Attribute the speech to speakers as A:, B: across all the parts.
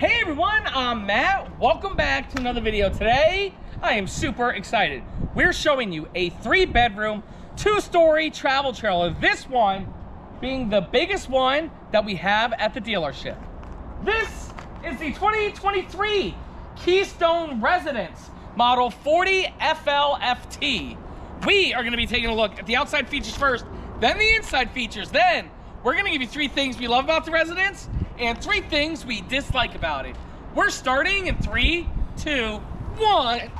A: Hey everyone, I'm Matt. Welcome back to another video. Today, I am super excited. We're showing you a three bedroom, two story travel trailer. This one being the biggest one that we have at the dealership. This is the 2023 Keystone Residence Model 40 FLFT. We are gonna be taking a look at the outside features first, then the inside features. Then we're gonna give you three things we love about the residence and three things we dislike about it. We're starting in three, two, one.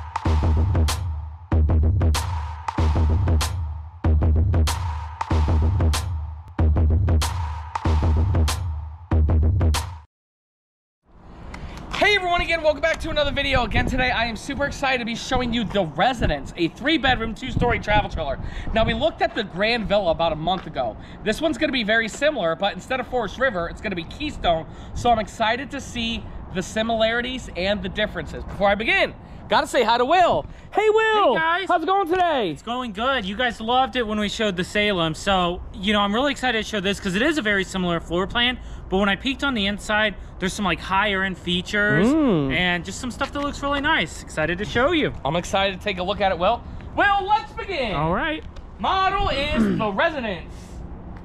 A: To another video. Again today, I am super excited to be showing you The Residence, a three bedroom, two story travel trailer. Now we looked at the Grand Villa about a month ago. This one's gonna be very similar, but instead of Forest River, it's gonna be Keystone. So I'm excited to see the similarities and the differences. Before I begin, gotta say hi to Will. Hey Will,
B: Hey, guys.
A: how's it going today?
B: It's going good. You guys loved it when we showed the Salem. So, you know, I'm really excited to show this because it is a very similar floor plan. But when I peeked on the inside, there's some like higher end features
A: Mm.
B: and just some stuff that looks really nice. Excited to show you.
A: I'm excited to take a look at it, Will. Well, let's begin.
B: All right.
A: Model is the Residence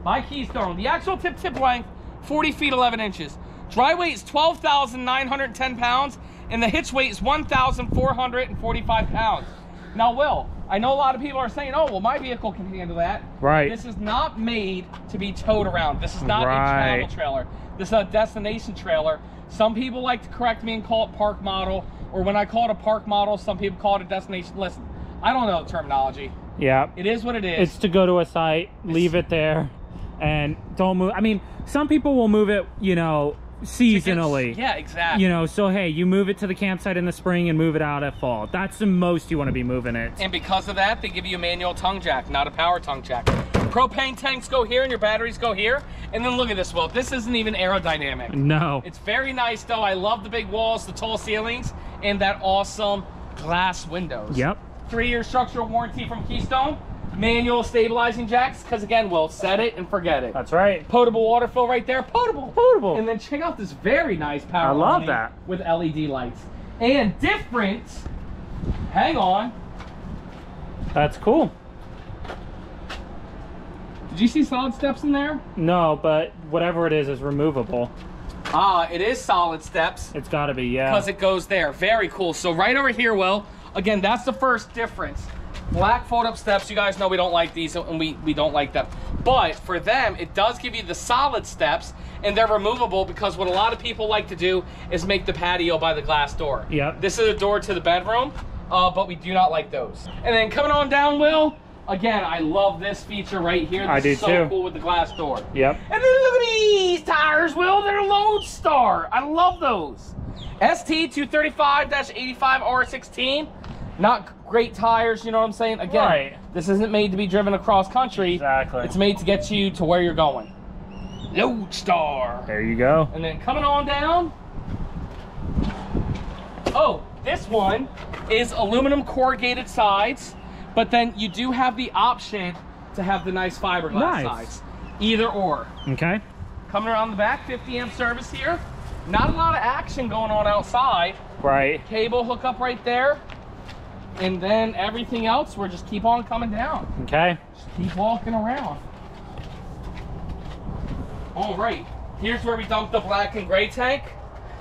A: by Keystone. The actual tip tip length, 40 feet 11 inches. Dry weight is 12,910 pounds, and the hitch weight is 1,445 pounds. Now, Will, I know a lot of people are saying, oh, well, my vehicle can handle that.
B: Right.
A: This is not made to be towed around. This is not a travel trailer. This is a destination trailer. Some people like to correct me and call it park model, or when I call it a park model, some people call it a destination. Listen, I don't know the terminology.
B: Yeah.
A: It is what it is.
B: It's to go to a site, leave it there, and don't move. I mean, some people will move it, you know, seasonally.
A: Yeah, exactly.
B: You know, so hey, you move it to the campsite in the spring and move it out at fall. That's the most you want to be moving it.
A: and because of that, they give you a manual tongue jack, not a power tongue jack. Propane tanks go here and your batteries go here. And then look at this, Will. This isn't even aerodynamic.
B: No.
A: It's very nice though. I love the big walls, the tall ceilings, and that awesome glass windows.
B: Yep.
A: Three-year structural warranty from Keystone. Manual stabilizing jacks, because again, we'll set it and forget it.
B: That's right.
A: Potable water fill right there. Potable.
B: Potable.
A: And then check out this very nice power
B: I love that.
A: with LED lights. And different, hang on.
B: That's cool.
A: Did you see solid steps in there?
B: No, but whatever it is is removable.
A: Ah, it is solid steps
B: It's got to be, yeah.
A: because it goes there. Very cool. So right over here, Will, again, that's the first difference. Black fold-up steps, you guys know we don't like these and we, we don't like them. But for them, it does give you the solid steps and they're removable because what a lot of people like to do is make the patio by the glass door.
B: Yep.
A: This is a door to the bedroom, uh, but we do not like those. And then coming on down, Will, again, I love this feature right here. This
B: I do
A: is so
B: too.
A: cool with the glass door.
B: Yep.
A: And then look at these tires, Will. They're Lodestar. I love those. ST 235-85 R16. Not great tires, you know what I'm saying? Again,
B: Right.
A: this isn't made to be driven across country.
B: Exactly.
A: It's made to get you to where you're going. Lodestar.
B: There you go.
A: And then coming on down. Oh, this one is aluminum corrugated sides, but then you do have the option to have the nice fiberglass
B: Nice.
A: sides. Either or.
B: Okay.
A: Coming around the back, 50 amp service here. Not a lot of action going on outside.
B: Right.
A: Cable hookup right there. And then everything else, we're just keep on coming down.
B: Okay.
A: Just keep walking around. All right, here's where we dump the black and gray tank.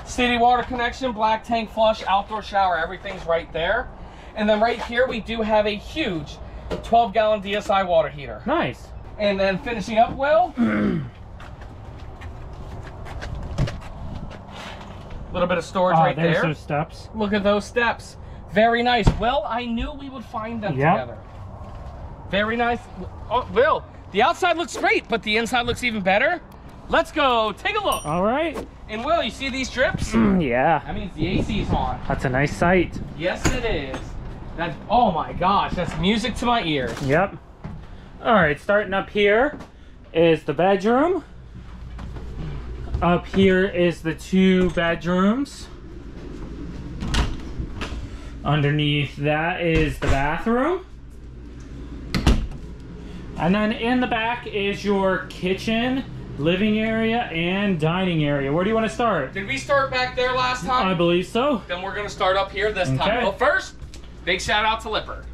A: City water connection, black tank flush, outdoor shower, everything's right there. And then right here, we do have a huge 12 gallon DSI water heater.
B: Nice.
A: And then finishing up, Will. little bit of storage
B: Oh,
A: right
B: there's
A: there.
B: those steps.
A: Look at those steps. Very nice. Well, I knew we would find them
B: Yep.
A: together. Very nice. Oh, Will, the outside looks great, but the inside looks even better. Let's go take a look.
B: All right.
A: And Will, you see these strips?
B: yeah.
A: That means the AC's on.
B: That's a nice sight.
A: Yes, it is. That's, oh my gosh, that's music to my ears.
B: Yep. All right, starting up here is the bedroom. Up here is the two bedrooms. Underneath that is the bathroom. And then in the back is your kitchen living area and dining area. Where do you want to start?
A: Did we start back there last time?
B: I believe so.
A: Then we're gonna start up here this time.
B: Okay.
A: But first, big shout out to Lippert.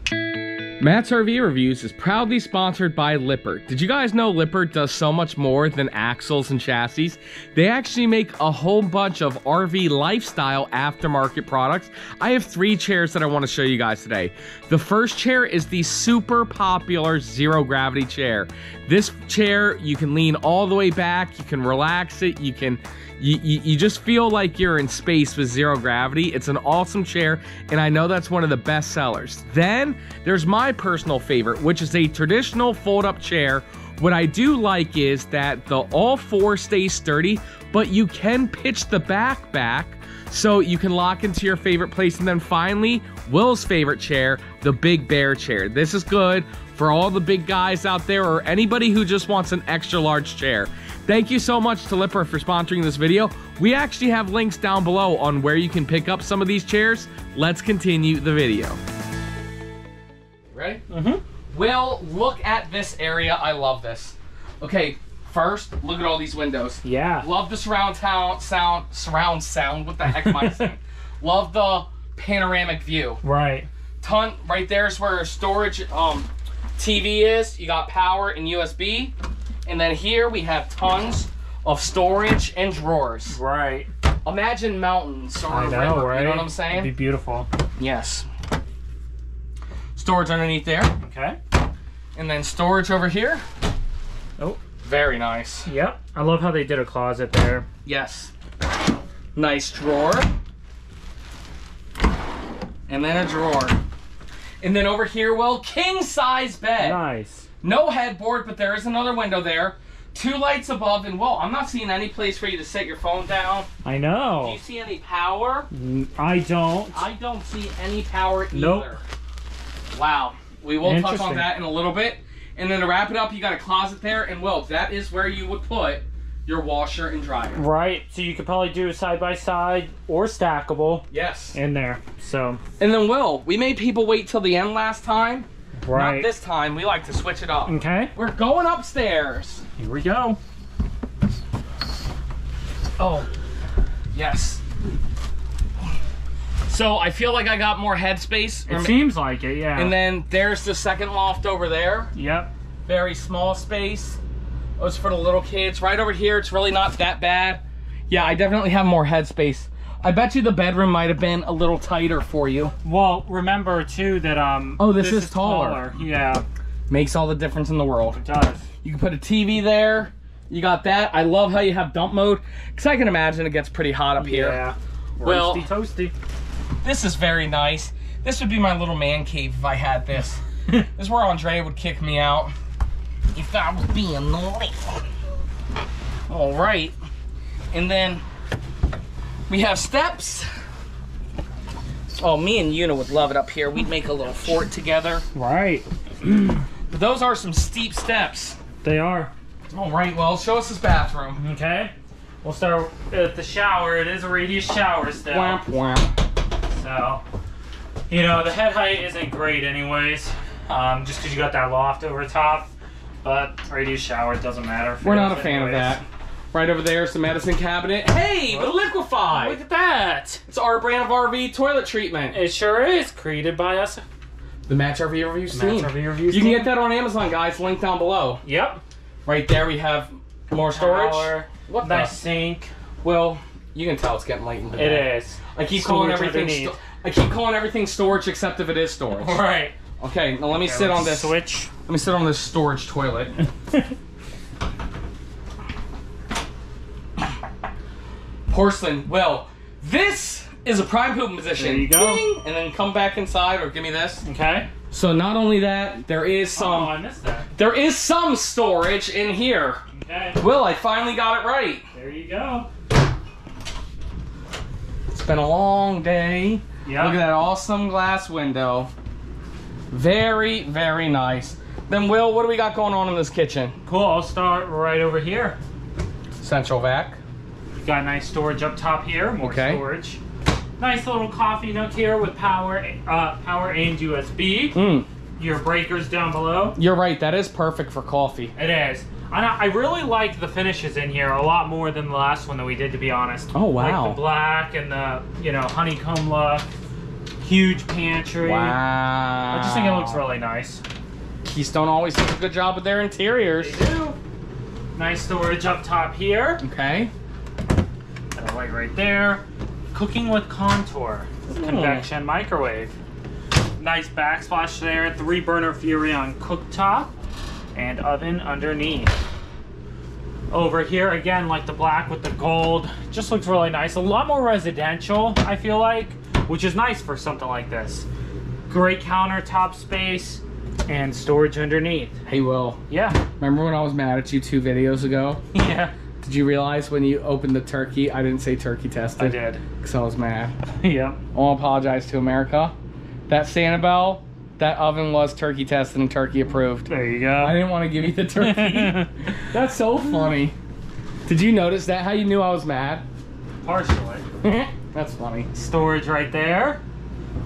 A: Matt's RV Reviews is proudly sponsored by Lippert. Did you guys know Lippert does so much more than axles and chassis? They actually make a whole bunch of RV lifestyle aftermarket products. I have three chairs that I want to show you guys today. The first chair is the super popular zero gravity chair. This chair, you can lean all the way back, you can relax it, you can you, you, you just feel like you're in space with zero gravity. It's an awesome chair, and I know that's one of the best sellers. Then there's my personal favorite, which is a traditional fold-up chair. What I do like is that the all four stay sturdy, but you can pitch the back back so you can lock into your favorite place. And then finally, Will's favorite chair, the Big Bear chair. This is good for all the big guys out there or anybody who just wants an extra large chair. Thank you so much to Lippert for sponsoring this video. We actually have links down below on where you can pick up some of these chairs. Let's continue the video. Ready?
B: Mm-hmm.
A: Well, look at this area. I love this. Okay, first, look at all these windows.
B: Yeah.
A: Love the surround sound, sound, surround sound. What the heck am I saying? Love the panoramic view.
B: Right.
A: Ton right there is where storage um TV is. You got power and USB, and then here we have tons of storage and drawers.
B: Right.
A: Imagine mountains or
B: I know,
A: river.
B: right?
A: You know what I'm
B: It'd
A: saying?
B: be beautiful.
A: Yes. Storage underneath there,
B: Okay.
A: and then storage over here.
B: Oh.
A: Very nice.
B: Yep. I love how they did a closet there.
A: Yes. Nice drawer. And then a drawer. And then over here, well, king size bed.
B: Nice.
A: No headboard, but there is another window there. Two lights above, and well, I'm not seeing any place for you to set your phone down.
B: I know.
A: Do you see any power?
B: Mm, I don't.
A: I don't see any power either.
B: Nope.
A: Wow. We will touch on that in a little bit. And then to wrap it up, you got a closet there, and well, that is where you would put your washer and dryer.
B: Right. So you could probably do a side by side or stackable
A: Yes.
B: in there. So.
A: And then Will, we made people wait till the end last time.
B: Right.
A: Not this time. We like to switch it up.
B: Okay.
A: We're going upstairs.
B: Here we go.
A: Oh, yes. So I feel like I got more headspace.
B: It seems like it. Yeah.
A: And then there's the second loft over there.
B: Yep.
A: Very small space. It was for the little kids. Right over here, it's really not that bad. Yeah, I definitely have more headspace. I bet you the bedroom might have been a little tighter for you.
B: Well, remember too that um.
A: Oh, this is taller.
B: Yeah,
A: Makes all the difference in the world.
B: it does.
A: You can put a TV there. You got that. I love how you have dump mode. Because I can imagine it gets pretty hot up here.
B: Yeah.
A: Well-
B: Roasty toasty.
A: This is very nice. This would be my little man cave if I had this. this is where Andre would kick me out if I was being naughty. All right. And then we have steps. Oh, me and Una would love it up here. We'd make a little fort together.
B: Right.
A: But those are some steep steps.
B: They are.
A: All right, well, show us this bathroom.
B: Okay. We'll start at the shower. It is a radius shower still.
A: Wamp, wamp.
B: So, you know, the head height isn't great anyways, um, just because you got that loft over top. But radius shower, it doesn't matter. for
A: We're not a fan of that. Right over there is the medicine cabinet. Hey, the Liquified.
B: Look at that.
A: It's our brand of RV toilet treatment.
B: It sure is created by us.
A: The Matt's RV Review
B: Match. RV Reviews
A: You can get that on Amazon, guys. Link down below.
B: Yep.
A: Right there, we have more storage.
B: Shower,
A: What
B: nice sink.
A: Well, you can tell it's getting late in the
B: It is.
A: I keep calling everything. I keep calling everything storage except if it is storage.
B: Right.
A: Okay, now let me
B: Okay,
A: sit on this.
B: Switch.
A: Let me sit on this storage toilet. Porcelain. Well, this is a prime pooping position.
B: There you go.
A: Ding, and then come back inside, or give me this.
B: Okay.
A: So not only that, there is
B: Oh,
A: some.
B: I missed that.
A: There is some storage in here.
B: Okay.
A: Will, I finally got it right.
B: There you go.
A: It's been a long day.
B: Yeah.
A: Look at that awesome glass window. Very, very nice. Then, Will, what do we got going on in this kitchen?
B: Cool. I'll start right over here.
A: Central vac.
B: Got nice storage up top here. More
A: Okay.
B: storage. Nice little coffee nook here with power, uh, power and USB.
A: Mm,
B: Your breakers down below.
A: you're right. That is perfect for coffee.
B: It is. I, I really like the finishes in here a lot more than the last one that we did, to be honest.
A: Oh, wow.
B: Like the black and the, you know, honeycomb look. Huge pantry.
A: Wow.
B: I just think it looks really nice.
A: Keystone always does a good job with their interiors.
B: They do. Nice storage up top here.
A: Okay.
B: And a light right there. Cooking with contour.
A: Hmm.
B: Convection microwave. Nice backsplash there. Three burner Furrion cooktop. And oven underneath. Over here, again, like the black with the gold. Just looks really nice. A lot more residential, I feel like. Which is nice for something like this. Great countertop space. And storage underneath.
A: Hey, Will.
B: Yeah.
A: Remember when I was mad at you two videos ago?
B: Yeah.
A: Did you realize when you opened the turkey, I didn't say turkey tested?
B: I did.
A: Because I was mad.
B: yeah.
A: I want to apologize to America. That Sanibel, that oven was turkey tested and turkey approved.
B: There you go.
A: I didn't want to give you the turkey. That's so funny. Did you notice that? How you knew I was mad?
B: Partially.
A: That's funny.
B: Storage right there.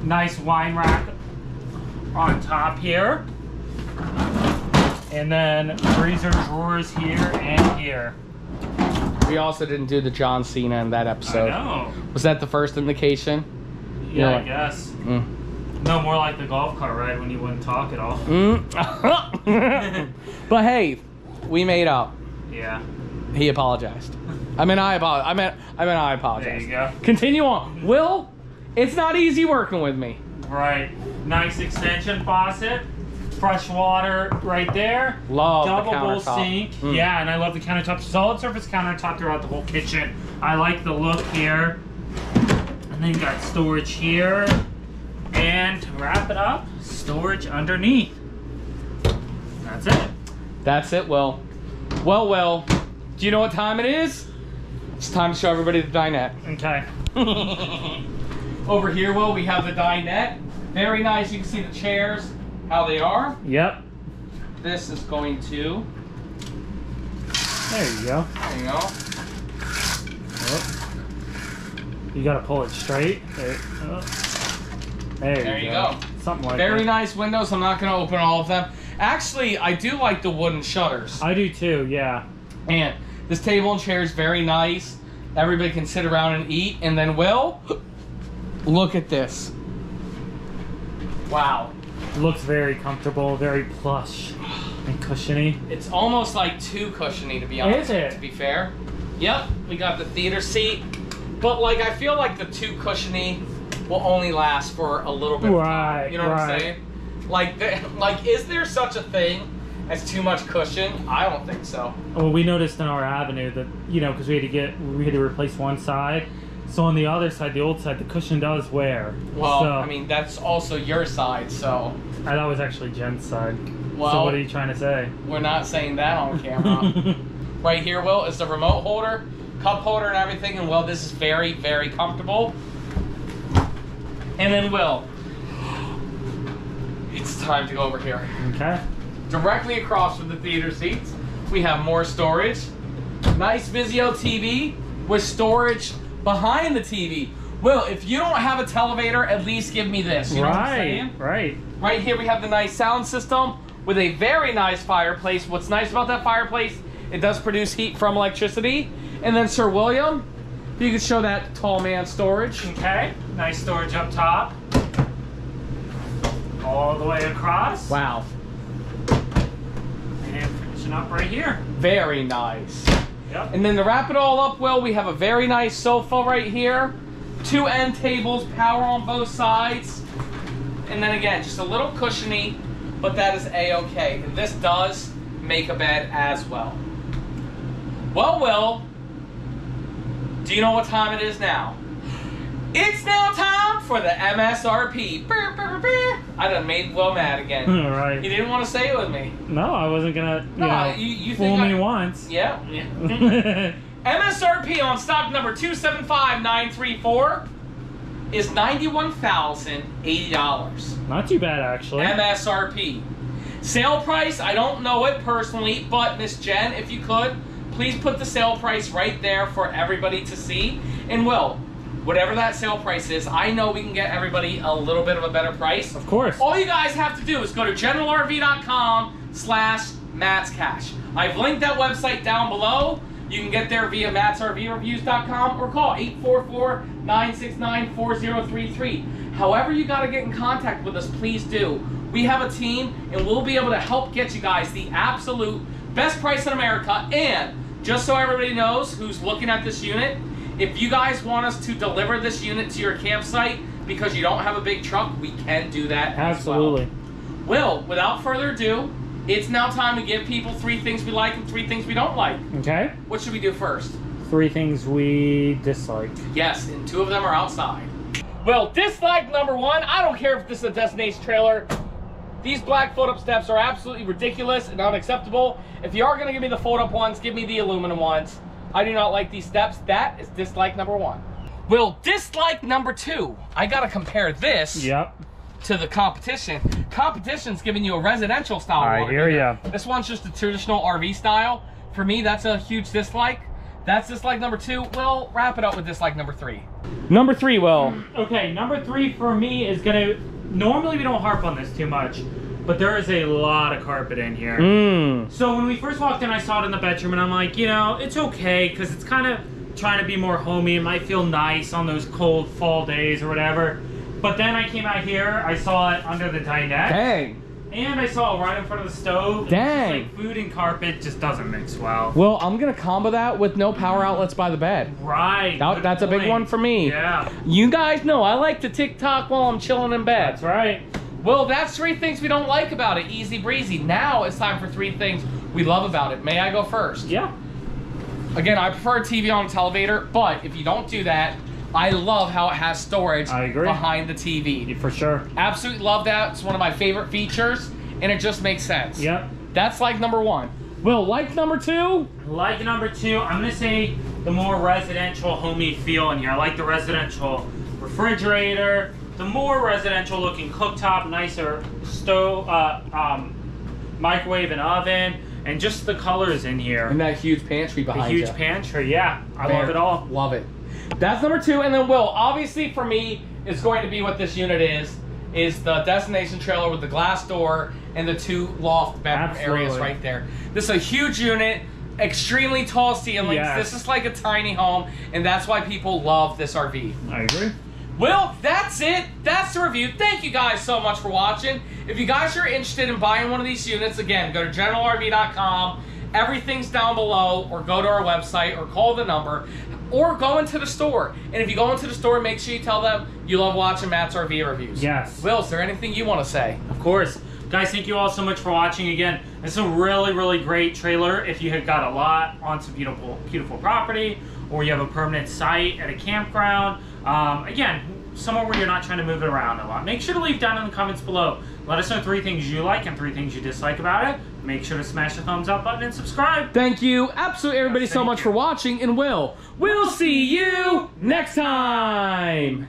B: Nice wine rack on top here. And then freezer drawers here and here.
A: We also didn't do the John Cena in that episode.
B: I know.
A: Was that the first indication?
B: Yeah. I guess.
A: Mm.
B: No, more like the golf cart ride when you wouldn't talk at all.
A: Mm. but hey, we made up.
B: Yeah.
A: He apologized. I mean, I apologize. I meant, I meant, I apologize.
B: There you go.
A: Continue on. Will, it's not easy working with me.
B: Right. Nice extension faucet. Fresh water right there.
A: Love the
B: Double bowl sink.
A: Mm.
B: Yeah, and I love the countertop. Solid surface countertop throughout the whole kitchen. I like the look here. And then you got storage here. And to wrap it up, storage underneath. That's it.
A: That's it, Will. Well, well, do you know what time it is? It's time to show everybody the dinette.
B: Okay.
A: Over here, Will, we have the dinette. Very nice. You can see the chairs, how they are.
B: Yep.
A: This is going to,
B: There you go.
A: there you go.
B: Oh. You gotta pull it straight. There, oh. there,
A: There
B: you,
A: you
B: go.
A: go.
B: Something like
A: Very
B: that.
A: nice windows. I'm not going to open all of them. Actually, I do like the wooden shutters.
B: I do too, yeah.
A: And this table and chair is very nice. Everybody can sit around and eat. And then, Will, look at this. Wow.
B: Looks very comfortable, very plush and cushiony.
A: It's almost like too cushiony, to be honest.
B: Is it?
A: To be fair. Yep, we got the theater seat. But, like, I feel like the too cushiony will only last for a little bit. of time.
B: Right,
A: You know what I'm saying? Like, like, is there such a thing as too much cushion? I don't think so.
B: Well, we noticed in our avenue that you know because we had to get we had to replace one side, so on the other side, the old side, the cushion does wear.
A: Well,
B: so,
A: I mean, that's also your side, so
B: I- that was actually Jen's side.
A: Well, so
B: what are you trying to say?
A: we're not saying that on camera. right here, Will, is the remote holder, cup holder, and everything. And, well, this is very, very comfortable. And then, Will, it's time to go over here.
B: okay.
A: Directly across from the theater seats, we have more storage. Nice Vizio TV with storage behind the TV. Will, if you don't have a televator, at least give me this. You know what I'm
B: right.
A: saying?
B: Right.
A: Right here we have the nice sound system with a very nice fireplace. What's nice about that fireplace, it does produce heat from electricity. And then Sir William, you can show that tall man storage.
B: Okay. Nice storage up top. All the way across.
A: Wow,
B: finishing up right here.
A: very nice.
B: Yep.
A: And then to wrap it all up, Will, we have a very nice sofa right here. Two end tables, power on both sides. And then again, just a little cushiony, but that is a-okay. And this does make a bed as well. Well, Will, do you know what time it is now? It's now time for the MSRP. Brr, brr, brr. I done made Will mad again.
B: All right.
A: He didn't want to say it with me.
B: No, I wasn't gonna. You
A: No,
B: know,
A: you- you
B: fool me
A: I-
B: once.
A: Yeah. yeah. MSRP on stock number 275934 is $91,080.
B: Not too bad actually.
A: MSRP. Sale price, I don't know it personally, but Miss Jen, if you could, please put the sale price right there for everybody to see. And Will, whatever that sale price is, I know we can get everybody a little bit of a better price.
B: Of course.
A: All you guys have to do is go to generalrv.com slash Matt's Cash. I've linked that website down below. You can get there via mattsrvreviews.com or call 844-969-4033. However you got to get in contact with us, please do. We have a team and we'll be able to help get you guys the absolute best price in America. And just so everybody knows who's looking at this unit, if you guys want us to deliver this unit to your campsite because you don't have a big truck, we can do that. as well.
B: Absolutely.
A: Will, without further ado, it's now time to give people three things we like and three things we don't like.
B: Okay.
A: What should we do first?
B: Three things we dislike.
A: Yes, and two of them are outside. Well, dislike number one, I don't care if this is a destination trailer. These black fold-up steps are absolutely ridiculous and unacceptable. If you are gonna give me the fold-up ones, give me the aluminum ones. I do not like these steps. That is dislike number one. Well, dislike number two, I gotta compare this
B: Yep.
A: to the competition. Competition's giving you a residential style.
B: I
A: water
B: hear
A: heater.
B: ya.
A: This one's just a traditional RV style. For me, that's a huge dislike. That's dislike number two. We'll wrap it up with dislike number three. Number three, Will.
B: Okay, number three for me is gonna. Normally we don't harp on this too much, but there is a lot of carpet in here.
A: Mmm.
B: So when we first walked in, I saw it in the bedroom, and I'm like, you know, it's okay because it's kind of trying to be more homey. It might feel nice on those cold fall days or whatever. But then I came out here, I saw it under the dinette,
A: Dang.
B: and I saw it right in front of the stove.
A: Dang.
B: like food and carpet just doesn't mix well.
A: Well, I'm gonna combo that with no power outlets by the bed.
B: Right.
A: That- that's a big one for me.
B: Yeah.
A: You guys know I like to TikTok while I'm chilling in bed.
B: That's right.
A: Well, that's three things we don't like about it. Easy breezy. Now it's time for three things we love about it. May I go first?
B: Yeah.
A: Again, I prefer a TV on its elevator, but if you don't do that, I love how it has storage
B: I agree.
A: behind the TV.
B: For sure.
A: Absolutely love that. It's one of my favorite features, and it just makes sense.
B: Yep.
A: That's like number one. Will, like number two?
B: Like number two, I'm gonna say the more residential, homey feel in here. I like the residential refrigerator, the more residential looking cooktop, nicer stove, uh, um, microwave and oven, and just the colors in here.
A: And that huge pantry
B: The
A: behind
B: huge
A: you.
B: pantry, yeah, I love it all.
A: Love it. That's number two. And then Will, obviously for me, is going to be what this unit is, is the destination trailer with the glass door and the two loft bedroom areas right there. This is a huge unit, extremely tall ceilings.
B: Yes.
A: This is like a tiny home, and that's why people love this RV.
B: I agree.
A: Well, that's it. That's the review. Thank you guys so much for watching. If you guys are interested in buying one of these units, again, go to generalrv.com. Everything's down below, or go to our website, or call the number, or go into the store. And if you go into the store, make sure you tell them you love watching Matt's RV reviews.
B: Yes.
A: Will, is there anything you want to say?
B: Of course. Guys, thank you all so much for watching again. It's a really, really great trailer if you have got a lot on some beautiful, beautiful property, or you have a permanent site at a campground. Um, again, somewhere where you're not trying to move it around a lot. Make sure to leave down in the comments below. Let us know three things you like and three things you dislike about it. Make sure to smash the thumbs up button and subscribe.
A: Thank you, absolutely everybody,
B: Yes,
A: so much
B: you.
A: for watching, and we'll we'll see you next time.